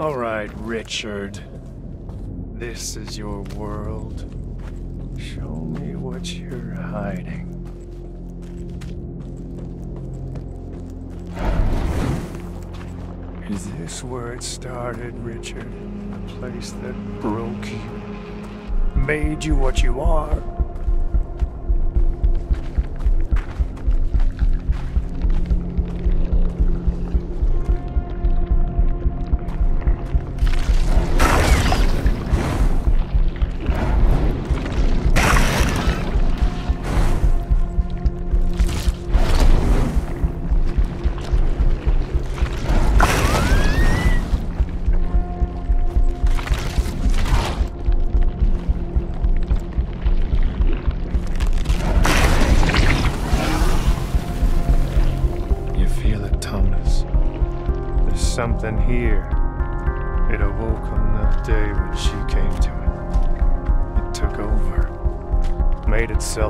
All right, Richard. This is your world. Show me what you're hiding. Is this where it started, Richard? The place that broke you? Made you what you are?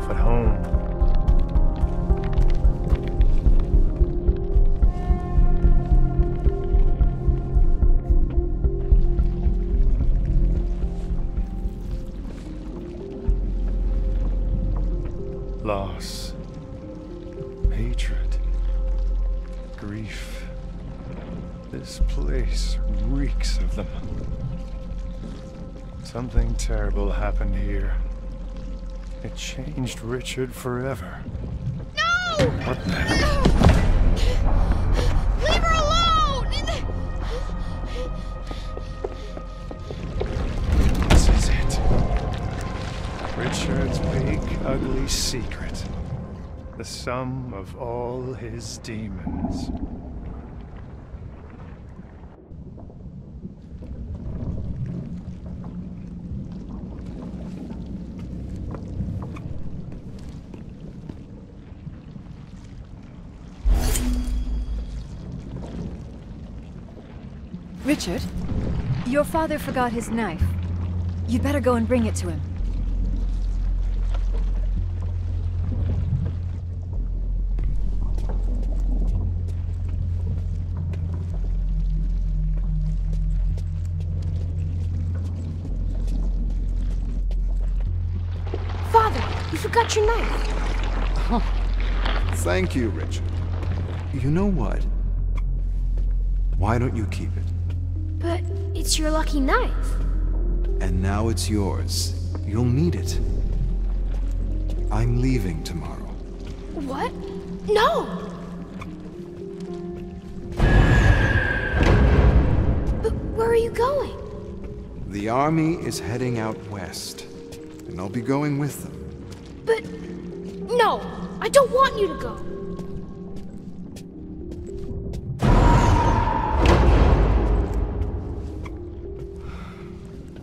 Made itself at home. Loss. Hatred grief. This place reeks of them. Something terrible happened here. It changed Richard forever. No! What the hell? Leave her alone! This is it. Richard's big, ugly secret. The sum of all his demons. Richard, your father forgot his knife. You'd better go and bring it to him. Father, you forgot your knife. Thank you, Richard. You know what? Why don't you keep it? It's your lucky knife. And now it's yours. You'll need it. I'm leaving tomorrow. What? No! But where are you going? The army is heading out west, and I'll be going with them. But no, I don't want you to go.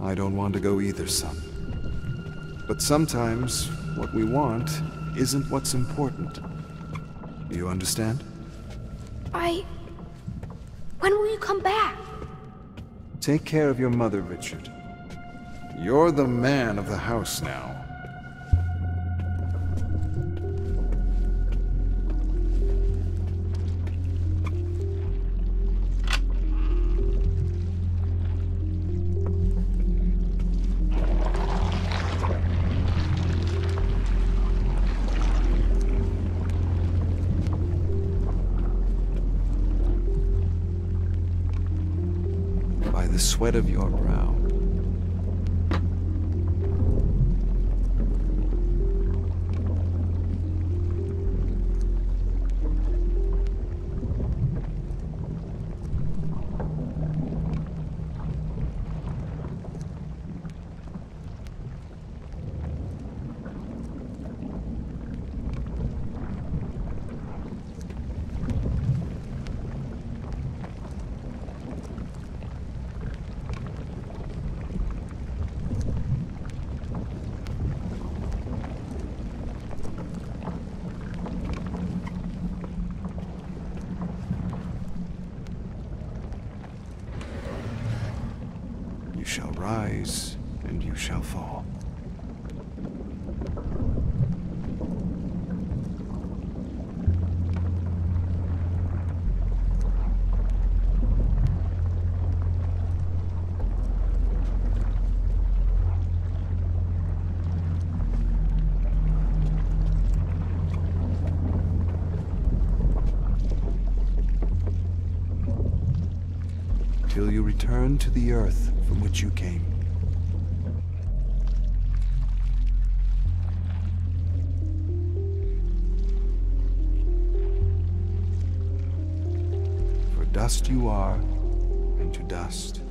I don't want to go either, son. But sometimes what we want isn't what's important. Do you understand? I. When will you come back? Take care of your mother, Richard. You're the man of the house now. Sweat of your brow. rise, and you shall fall. till you return to the earth from which you came. For dust you are, and to dust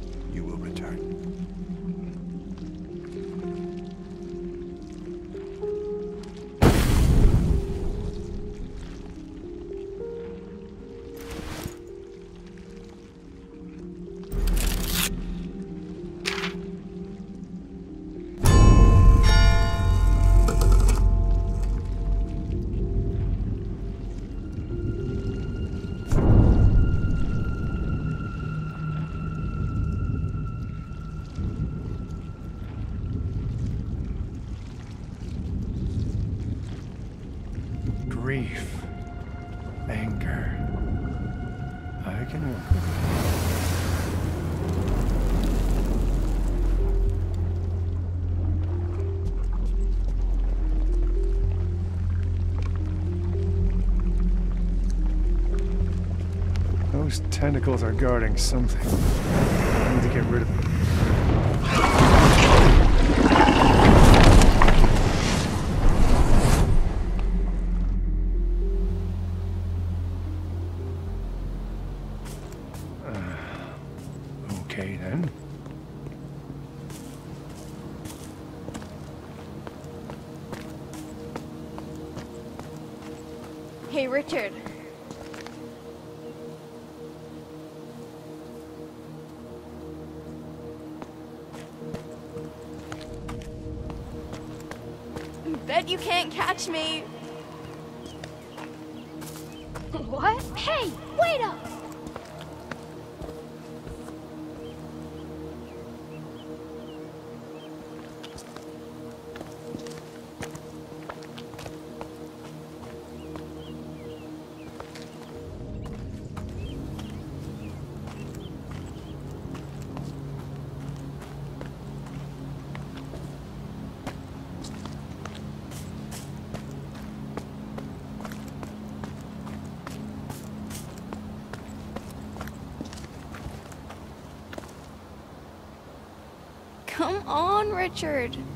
tentacles are guarding something. I need to get rid of them. You can't catch me. What? Hey, wait up!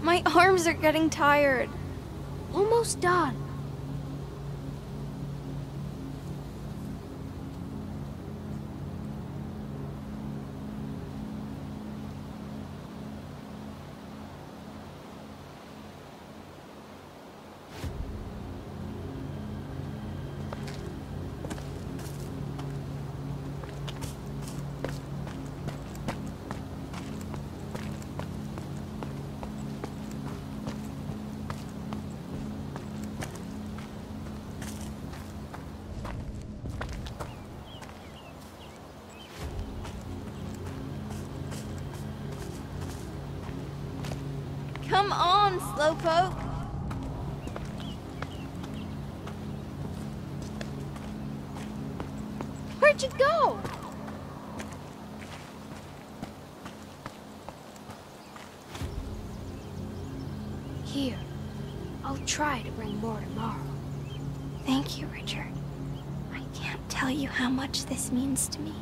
My arms are getting tired. Almost done. Slowpoke. Where'd you go? Here. I'll try to bring more tomorrow. Thank you, Richard. I can't tell you how much this means to me.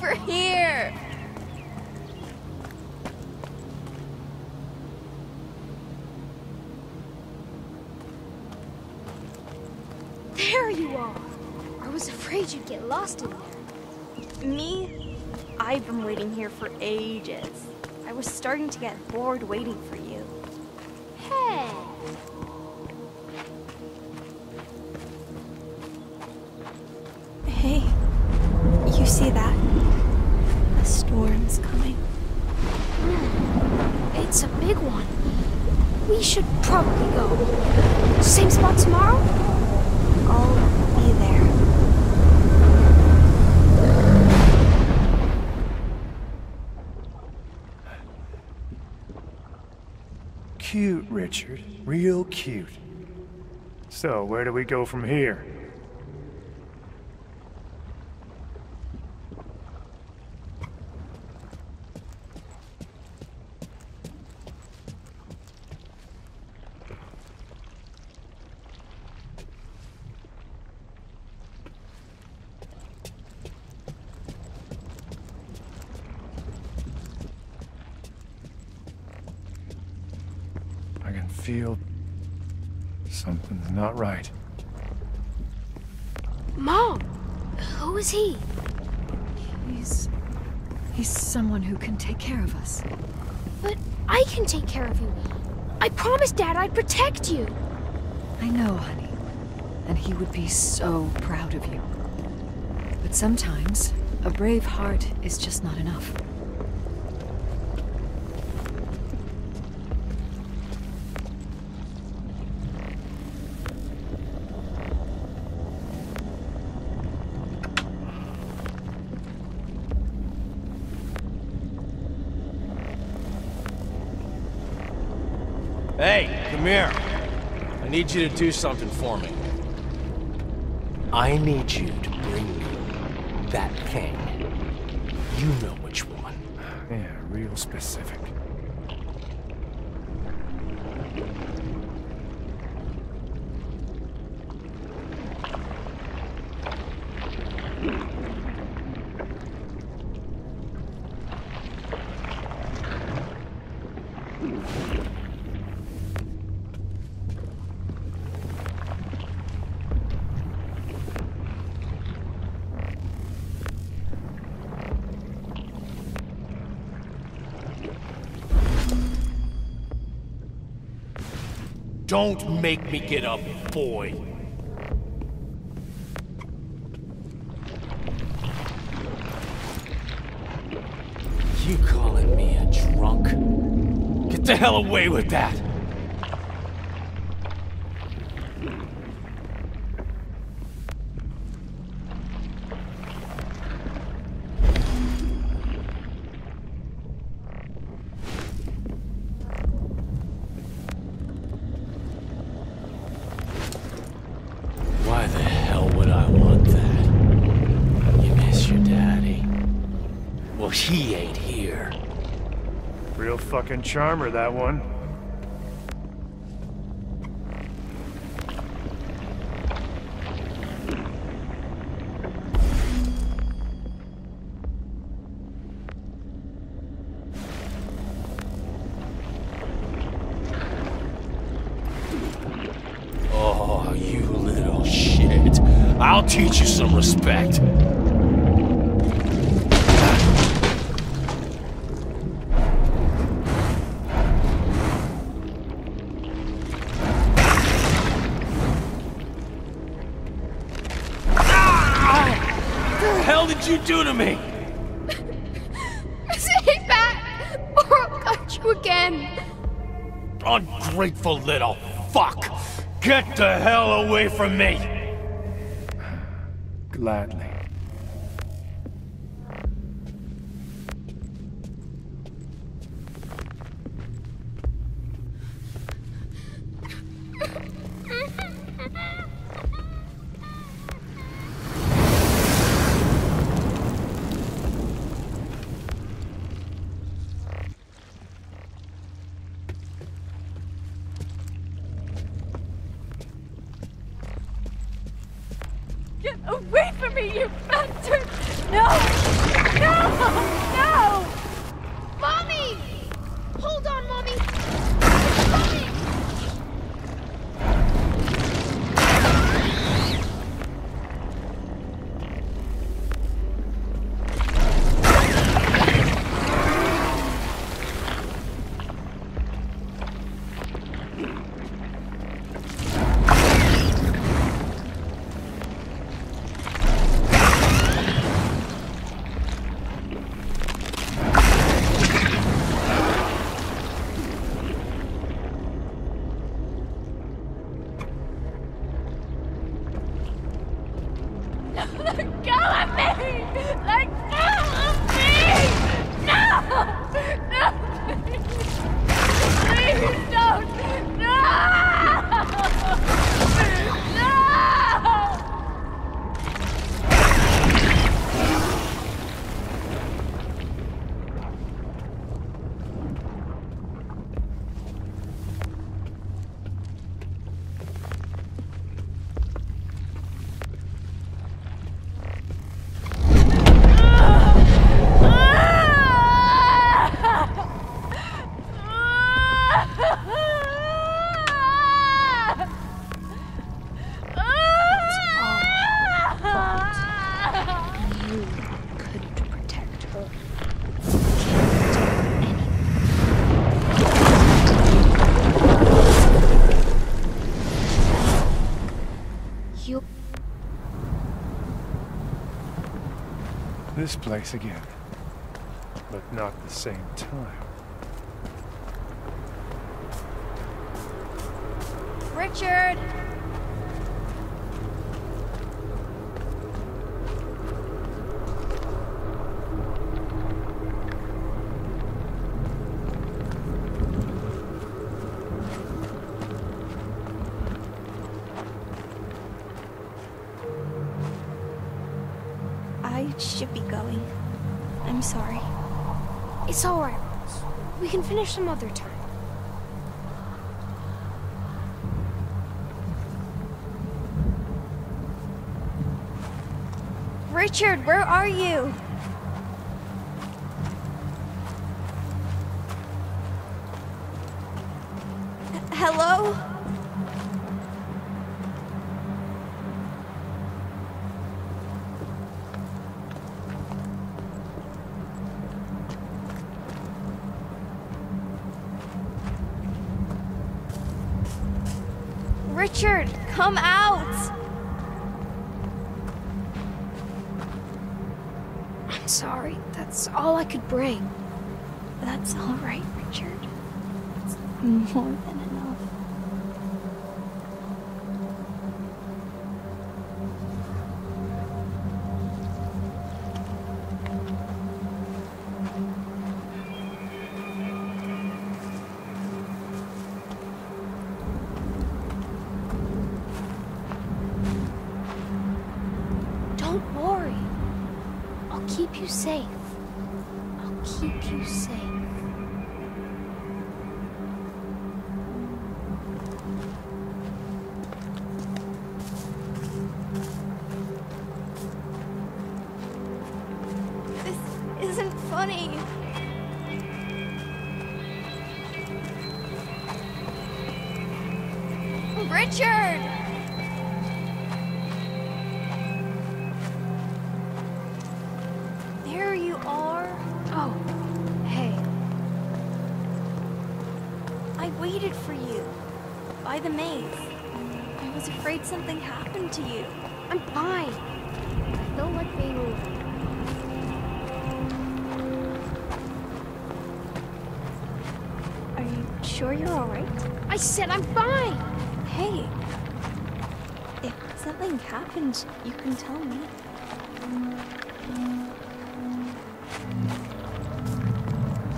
Over here! There you are! I was afraid you'd get lost in there. Me? I've been waiting here for ages. I was starting to get bored waiting for you. So, where do we go from here? I can feel something's not right. Mom! Who is he? He's... He's someone who can take care of us. But I can take care of you. I promised Dad I'd protect you. I know, honey. And he would be so proud of you. But sometimes, a brave heart is just not enough. Hey, come here. I need you to do something for me. I need you to bring me that thing. You know which one. Yeah, real specific. Don't make me get up, boy. You calling me a drunk? Get the hell away with that! He ain't here. Real fucking charmer, that one. Oh, you little shit. I'll teach you some respect. You do to me? Stay back, or I'll cut you again. Ungrateful little fuck! Get the hell away from me! Gladly. This place again. But not the same time. Going. I'm sorry. It's alright, Rose. We can finish some other time. Richard, where are you? It's more than sure you're alright? I said I'm fine. Hey. If something happened, you can tell me.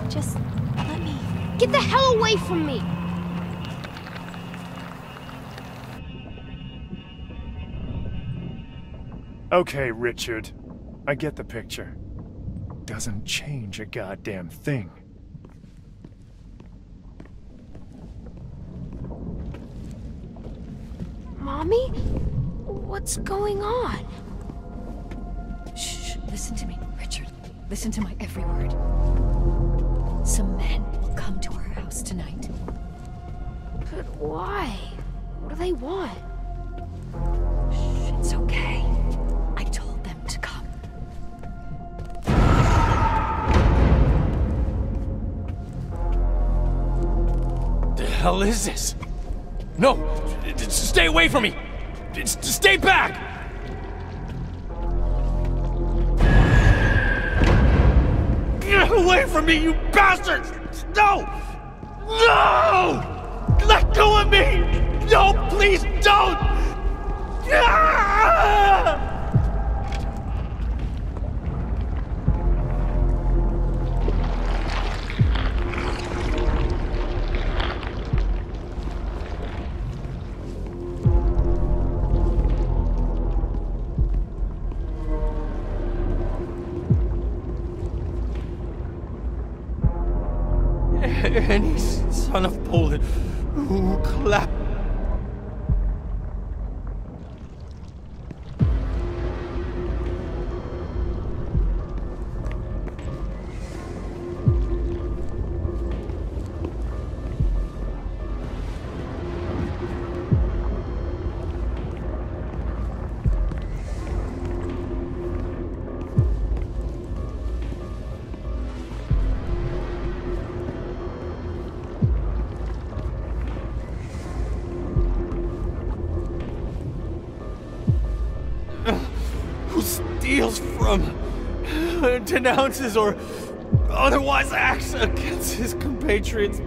Just let me. Get the hell away from me! Okay, Richard. I get the picture. Doesn't change a goddamn thing. Mommy? What's going on? Shh, listen to me, Richard. Listen to my every word. Some men will come to our house tonight. But why? What do they want? Shh, it's okay. I told them to come. The hell is this? No! Stay away from me! Stay back! Get away from me, you bastards! No! No! Let go of me! No, please don't! Ah! steals from, uh, denounces, or otherwise acts against his compatriots.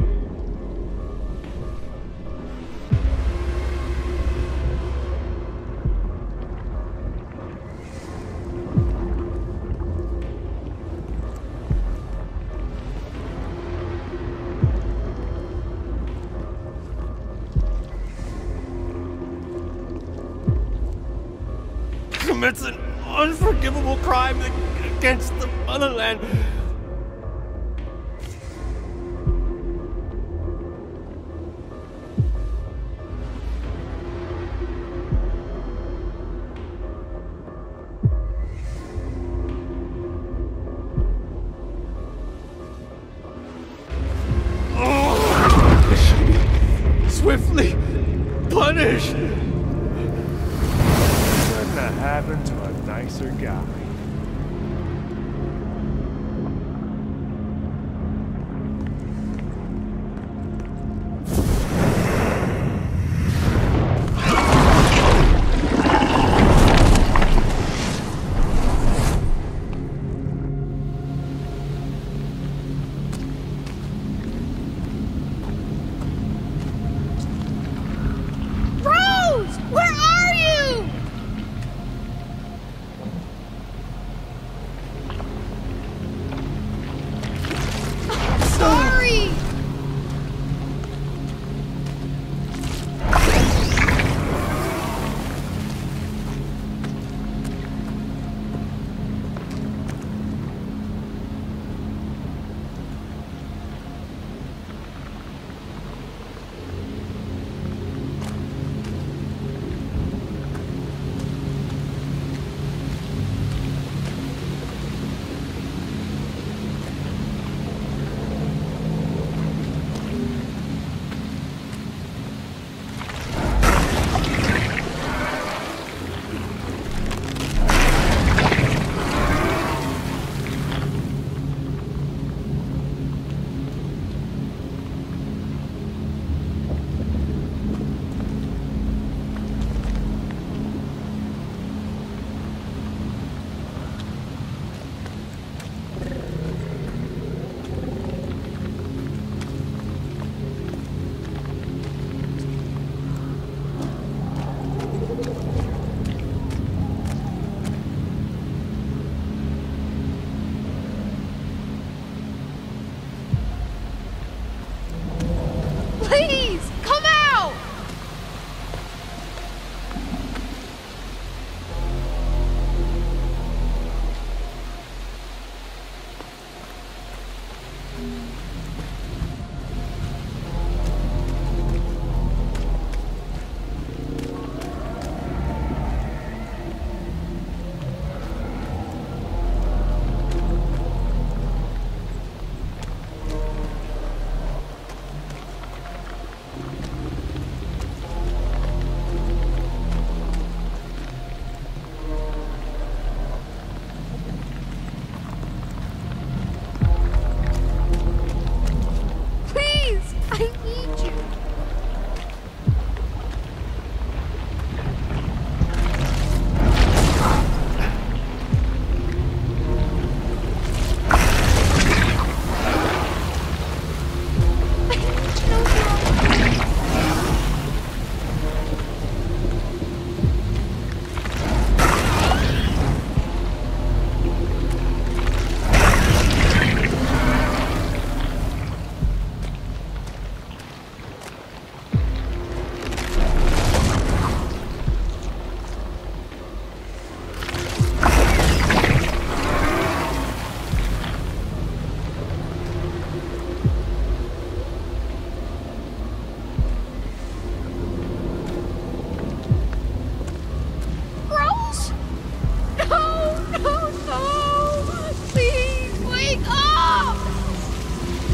Wake up!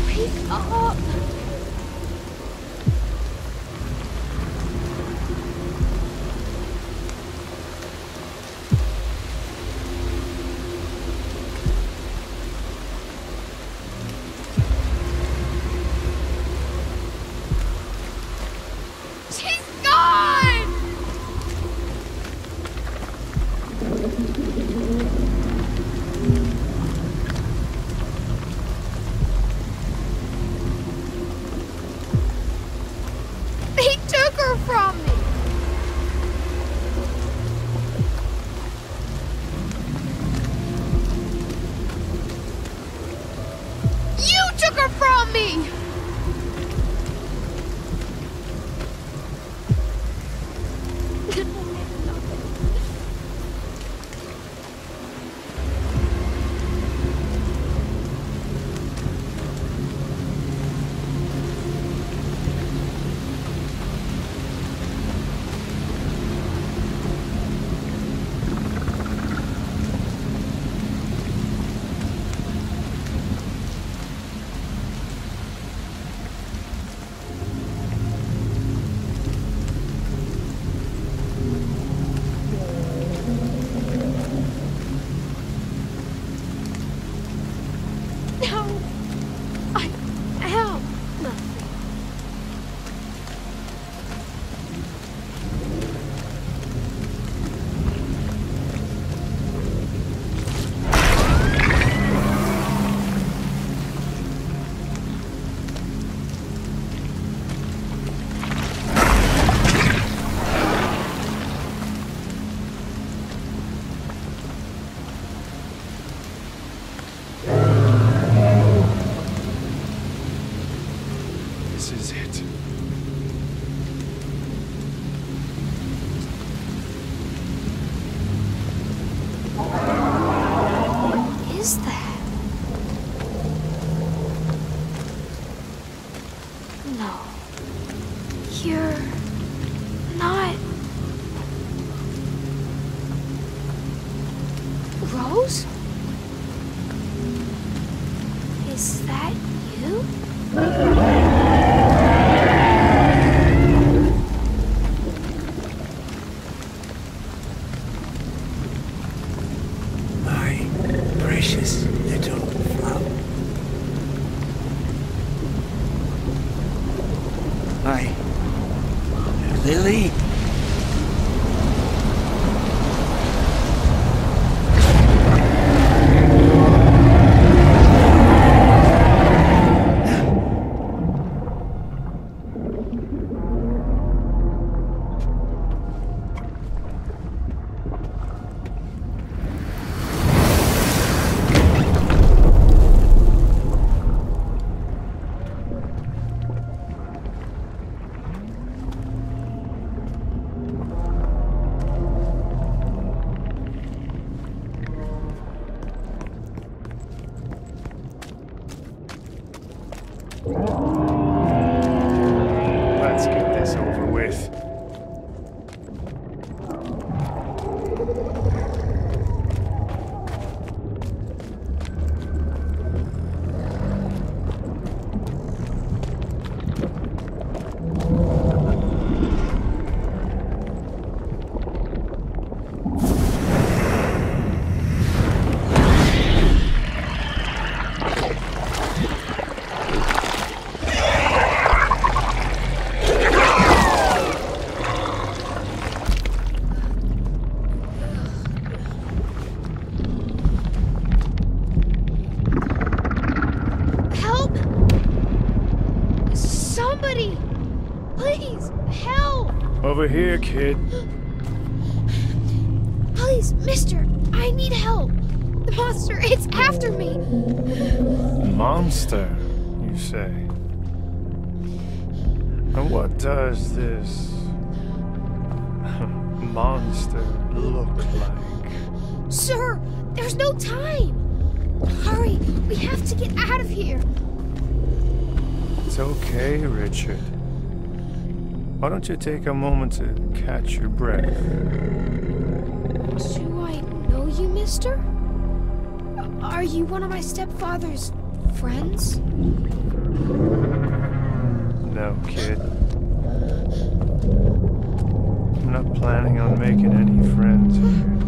Wake up! You're not. Rose? Let's Over here, kid. Please, mister, I need help. The monster, it's after me. Monster, you say? And what does this monster look like? Sir, there's no time. Hurry, we have to get out of here. It's okay, Richard. Why don't you take a moment to catch your breath? Do I know you, mister? Are you one of my stepfather's friends? No, kid. I'm not planning on making any friends here.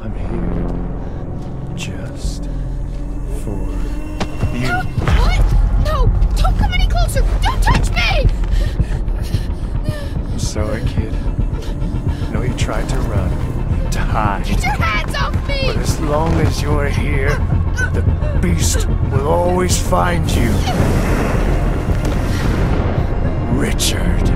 I'm here sorry, eh, kid. I know you tried to run, to hide. Get your hands off me! But as long as you're here, the beast will always find you. Richard.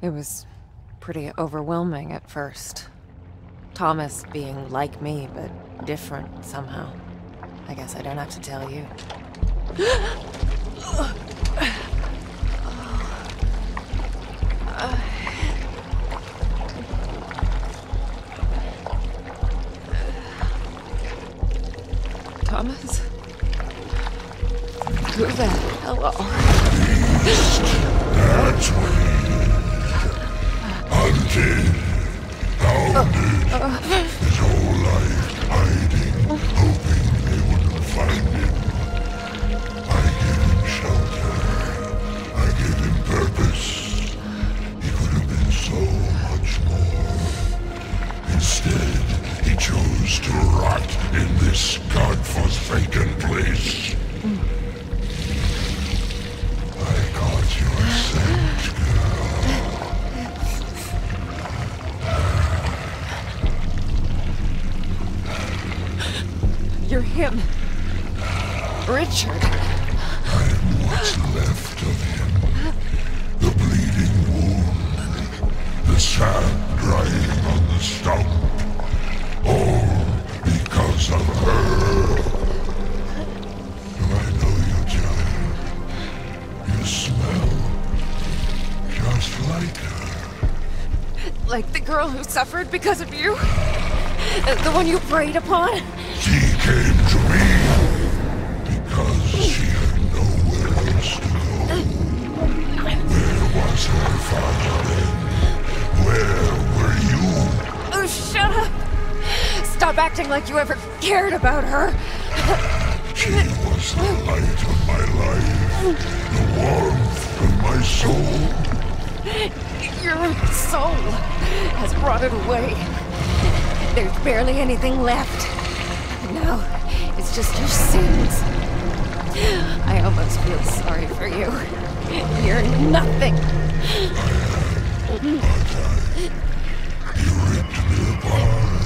It was pretty overwhelming at first. Thomas being like me, but different somehow. I guess I don't have to tell you. Sap drying on the stump. All because of her. I know you, child. You smell just like her. Like the girl who suffered because of you? The one you preyed upon? She came to me because she had nowhere else to go. Where was her father then? You? Shut up! Stop acting like you ever cared about her. She was the light of my life, the warmth of my soul. Your soul has brought it away. There's barely anything left. Now, it's just your sins. I almost feel sorry for you. You're nothing. Ripped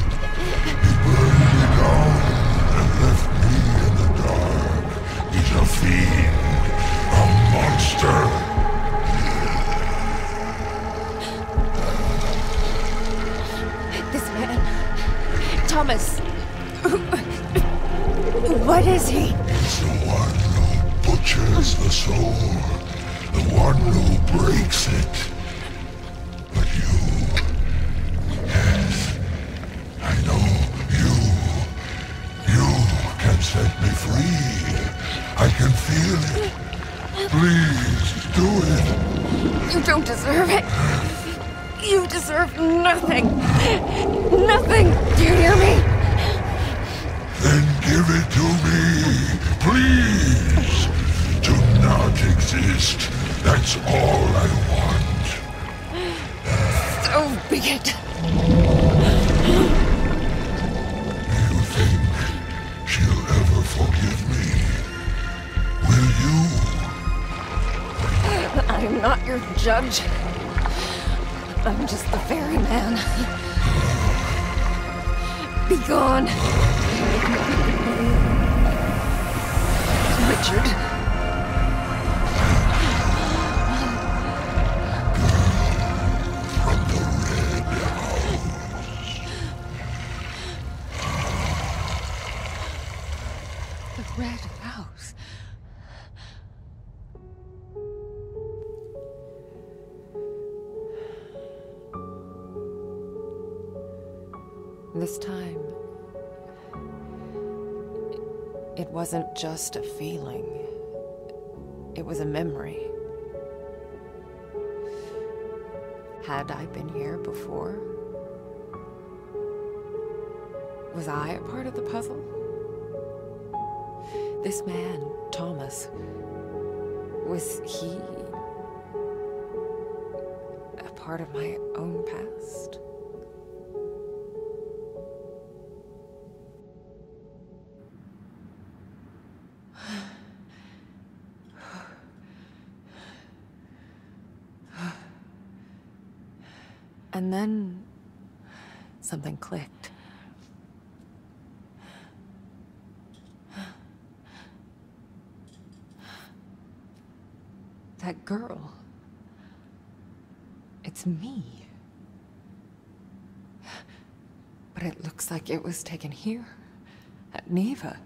Be gone. Richard. Wasn't just a feeling, it was a memory. Had I been here before? Was I a part of the puzzle? This man, Thomas, was he a part of my own past? And then something clicked. That girl. It's me. But it looks like it was taken here, at Niwa.